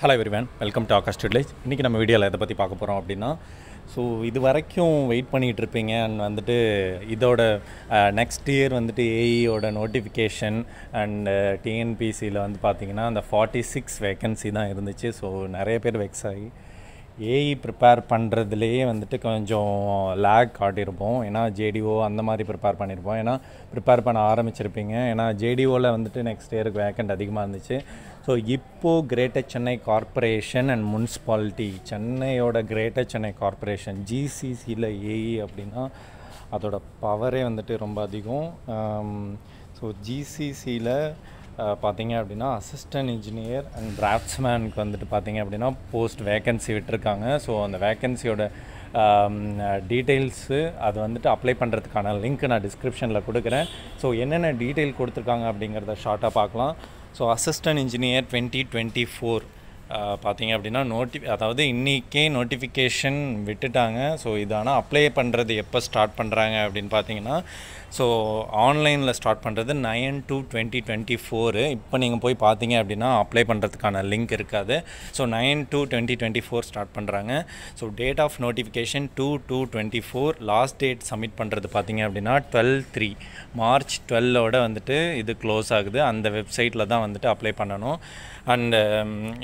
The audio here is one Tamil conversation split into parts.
ஹலோ எவ்ரிவன் வெல்கம் டு ஆகாஸ்ட் வில்லேஜ் இன்றைக்கி நம்ம வீடியோவில் எதை பற்றி பார்க்க போகிறோம் அப்படின்னா ஸோ இது வரைக்கும் வெயிட் பண்ணிகிட்டு இருப்பீங்க அண்ட் வந்துட்டு இதோட நெக்ஸ்ட் இயர் வந்துட்டு ஏஇயோட நோட்டிஃபிகேஷன் அண்ட் டிஎன்பிசியில் வந்து பார்த்தீங்கன்னா அந்த ஃபார்ட்டி சிக்ஸ் வேக்கன்சி தான் இருந்துச்சு. ஸோ நிறைய பேர் வெக்ஸ் ஆகி ஏஐ ப்ரிப்பேர் பண்ணுறதுலேயே வந்துட்டு கொஞ்சம் லேக் காட்டியிருப்போம். ஏன்னா ஜேடிஓ அந்த மாதிரி ப்ரிப்பேர் பண்ணியிருப்போம். ஏன்னா ப்ரிப்பேர் பண்ண ஆரம்பிச்சிருப்பீங்க. ஏன்னா ஜேடிஓவில் வந்துட்டு நெக்ஸ்ட் இயருக்கு வேக்கண்ட் அதிகமாக இருந்துச்சு. ஸோ இப்போது greater Chennai corporation and municipality சென்னையோட கிரேட்டர் சென்னை கார்ப்பரேஷன் ஜிசிசியில் ஏஇ அப்படின்னா அதோட பவரே வந்துட்டு ரொம்ப அதிகம். ஸோ ஜிசிசியில் பார்த்தீங்க அப்படின்னா அசிஸ்டன்ட் இன்ஜினியர் அண்ட் டிராஃப்ட்ஸ்மேனுக்கு வந்துட்டு பார்த்தீங்க அப்படின்னா போஸ்ட் வேக்கன்சி விட்டுருக்காங்க. ஸோ அந்த வேக்கன்சியோட டீட்டெயில்ஸு அது வந்துட்டு அப்ளை பண்ணுறதுக்கான லிங்க் நான் டிஸ்கிரிப்ஷனில் கொடுக்குறேன். ஸோ என்னென்ன டீட்டெயில் கொடுத்துருக்காங்க அப்படிங்கிறத ஷார்ட்டாக பார்க்கலாம். So assistant engineer twenty twenty four பார்த்தீங்க அப்படின்னா நோட்டி அதாவது இன்றைக்கே நோட்டிஃபிகேஷன் விட்டுட்டாங்க. ஸோ இதானால் அப்ளை பண்ணுறது எப்போ ஸ்டார்ட் பண்ணுறாங்க அப்படின்னு பார்த்தீங்கன்னா ஸோ ஆன்லைனில் ஸ்டார்ட் பண்ணுறது nine two twenty twenty four இப்போ நீங்கள் போய் பார்த்தீங்க அப்படின்னா அப்ளை பண்ணுறதுக்கான லிங்க் இருக்காது. So nine two twenty twenty four start பண்ணுறாங்க so date of notification two two twenty four last date submit பண்ணுறது பார்த்தீங்க அப்படின்னா டுவெல் த்ரீ மார்ச் டுவெல்லோட வந்துட்டு இது க்ளோஸ் ஆகுது. அந்த வெப்சைட்டில் தான் வந்துட்டு அப்ளை பண்ணணும். அண்டு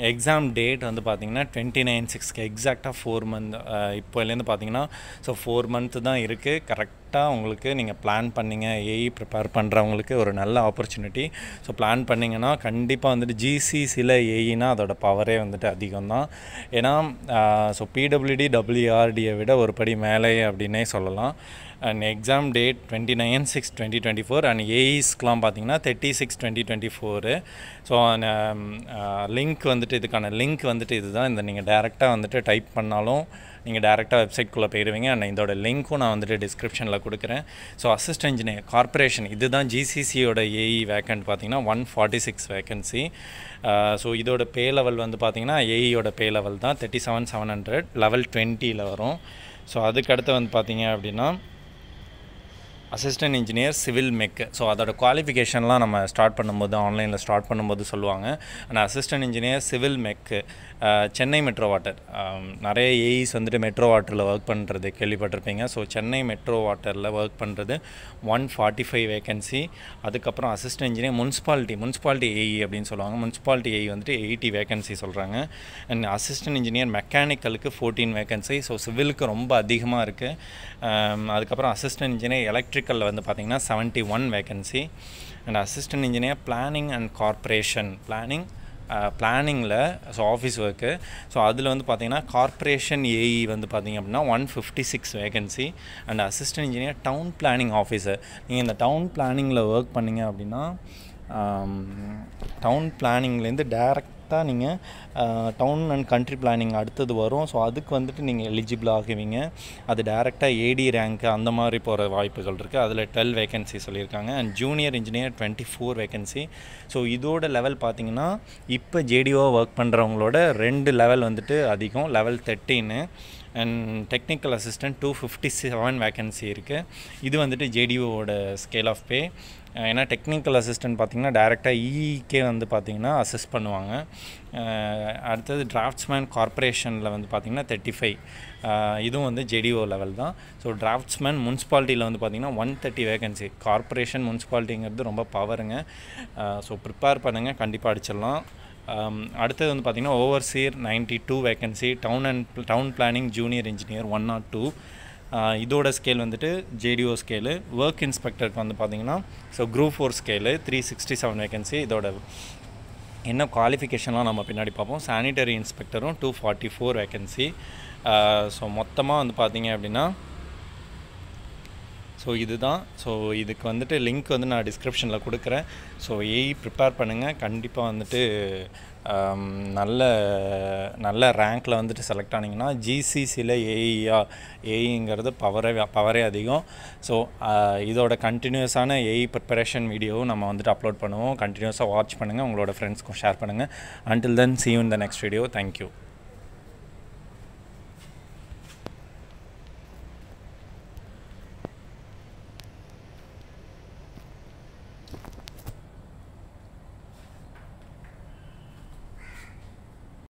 எக்ஸாம் um, டேட் வந்து பார்த்திங்கன்னா டுவெண்ட்டி நைன் சிக்ஸ்க்கு எக்ஸாக்டாக ஃபோர் மந்த் இப்போலேருந்து பார்த்தீங்கன்னா ஸோ ஃபோர் மந்த்து தான் இருக்குது கரெக்டாக உங்களுக்கு நீங்கள் பிளான் பண்ணிங்க ஏஇ ப்ரிப்பேர் பண்ணுறவங்களுக்கு ஒரு நல்ல ஆப்பர்ச்சுனிட்டி ஸோ பிளான் பண்ணிங்கன்னா கண்டிப்பாக வந்துட்டு ஜிசிசியில் ஏஇனா அதோட பவரே வந்துட்டு அதிகம் தான் ஏன்னா ஸோ பிடபிள்யூடி டபிள்யூஆர்டியை விட ஒரு படி மேலே அப்படின்னே சொல்லலாம். And exam date twenty nine six twenty twenty four and ஏஇஸ்க்கெலாம் பார்த்தீங்கன்னா thirty six twenty twenty four so link வந்துட்டு இதுக்கான லிங்க் வந்துட்டு இதுதான். இந்த நீங்கள் டேரெக்டாக வந்துட்டு டைப் பண்ணாலும் நீங்கள் டேரெக்டாக வெப்சைட்குள்ளே போயிடுவீங்க. அண்ட் இதோட லிங்க்கும் நான் வந்துட்டு டிஸ்கிரிப்ஷனில் கொடுக்குறேன். ஸோ அசிஸ்ட் இன்ஜினியர் கார்பரேஷன் இதுதான் ஜிசிசியோட ஏஇ வேக்கண்ட் பார்த்தீங்கன்னா one forty six vacancy so இதோட பே லெவல் வந்து பார்த்தீங்கன்னா ஏஇயோட பே லெவல் தான் thirty seven seven hundred level டுவெண்ட்டியில் வரும். ஸோ அதுக்கடுத்து வந்து பார்த்தீங்க அப்படின்னா assistant engineer civil mech so அதோட குவாலிஃபிகேஷன்லாம் நம்ம ஸ்டார்ட் பண்ணும்போது ஆன்லைனில் ஸ்டார்ட் பண்ணும்போது சொல்லுவாங்க. ஆனால் அசிஸ்டன்ட் இன்ஜினியர் சிவில் மெக்கு சென்னை மெட்ரோ வாட்டர் நிறைய ஏஇஸ் வந்துட்டு மெட்ரோ வாட்டரில் ஒர்க் பண்ணுறது கேள்விப்பட்டிருப்பீங்க. ஸோ சென்னை மெட்ரோ வாட்டரில் ஒர்க் பண்ணுறது ஒன் ஃபார்ட்டி ஃபைவ் வேகன்சி அதுக்கப்புறம் assistant engineer municipality municipality AE அப்படின்னு சொல்லுவாங்க. முன்சிபாலிட்டி ஏஇ வந்துட்டு எயிட்டி வேகன்சி சொல்கிறாங்க அண்ட் அசிஸ்டன்ட் இன்ஜினியர் மெக்கானிக்கலுக்கு ஃபோர்டீன் வேகன்சி ஸோ சிவிலுக்கு ரொம்ப அதிகமாக இருக்குது அதுக்கப்புறம் அசிஸ்டன்ட் இன்ஜினியர் எலக்ட்ரிக் எலக்ட்ரிக்கலில் வந்து பார்த்திங்கன்னா seventy one vacancy and assistant engineer planning and corporation planning பிளானிங்கில் so office work so அதில் வந்து பார்த்திங்கன்னா கார்ப்பரேஷன் ஏஇ வந்து பார்த்திங்க அப்படின்னா one fifty six vacancy and assistant engineer town planning officer நீங்கள் இந்த டவுன் பிளானிங்கில் ஒர்க் பண்ணிங்க அப்படின்னா டவுன் பிளானிங்லேருந்து டேரக்ட் கரெக்டாக நீங்கள் டவுன் அண்ட் கண்ட்ரி பிளானிங் அடுத்தது வரும். ஸோ அதுக்கு வந்துட்டு நீங்கள் எலிஜிபிள் ஆகுவீங்க. அது டேரெக்டாக ஏடி ரேங்க்கு அந்த மாதிரி போகிற வாய்ப்புகள் இருக்குது அதில் டுவெல் வேகன்சி சொல்லியிருக்காங்க. And junior engineer twenty four vacancy so இதோட லெவல் பார்த்தீங்கன்னா இப்போ ஜேடிஓ ஒர்க் பண்ணுறவங்களோட ரெண்டு லெவல் வந்துட்டு அதிகம். Level thirteen and technical assistant two fifty seven vacancy இருக்குது இது வந்துட்டு ஜேடிஓவோட ஸ்கேல் ஆஃப் பே ஏன்னா டெக்னிக்கல் அசிஸ்டன்ட் பார்த்திங்கன்னா டேரெக்டாக இஇக்கே வந்து பார்த்திங்கன்னா அசிஸ்ட் பண்ணுவாங்க. அடுத்தது டிராஃப்ட்ஸ்மேன் கார்ப்பரேஷனில் வந்து பார்த்திங்கன்னா தேர்ட்டி ஃபைவ் இதுவும் வந்து ஜெடிஓ லெவல் தான். ஸோ டிராஃப்ட்ஸ்மேன் முன்சிபாலிட்டியில் வந்து பார்த்திங்கன்னா ஒன் தேர்ட்டி வேகன்சி கார்ப்பரேஷன் முன்சிபாலிட்டிங்கிறது ரொம்ப பவருங்க ஸோ ப்ரிப்பேர் பண்ணுங்கள் கண்டிப்பாக அடிச்சிடலாம். Um, அடுத்தது வந்து பார்த்திங்கன்னா overseer ninety two vacancy town and town planning junior engineer one nought two இதோட ஸ்கேல் வந்துட்டு ஜேடிஓ ஸ்கேலு ஒர்க் இன்ஸ்பெக்டருக்கு வந்து பார்த்திங்கன்னா so group four scale three sixty seven vacancy இதோட. என்ன குவாலிஃபிகேஷன்லாம் நம்ம பின்னாடி பார்ப்போம். Sanitary இன்ஸ்பெக்டரும் two forty four vacancy so மொத்தமாக வந்து பார்த்திங்க அப்படின்னா ஸோ இதுதான். ஸோ இதுக்கு வந்துட்டு லிங்க் வந்து நான் டிஸ்கிரிப்ஷனில் கொடுக்குறேன். ஸோ ஏஇ ப்ரிப்பேர் பண்ணுங்கள் கண்டிப்பாக வந்துட்டு நல்ல நல்ல ரேங்க்கில் வந்துட்டு செலக்ட் ஆனீங்கன்னா ஜிசிசியில் ஏஇயா ஏஇங்கிறது பவரே பவரே அதிகம். ஸோ இதோட கண்டினியூஸான ஏஇ ப்ரிப்பரேஷன் வீடியோவும் நம்ம வந்துட்டு அப்லோட் பண்ணுவோம். கண்டினியூஸாக வாட்ச் பண்ணுங்கள் உங்களோட ஃப்ரெண்ட்ஸ்க்கும் ஷேர் பண்ணுங்கள் until then see you in the next video thank you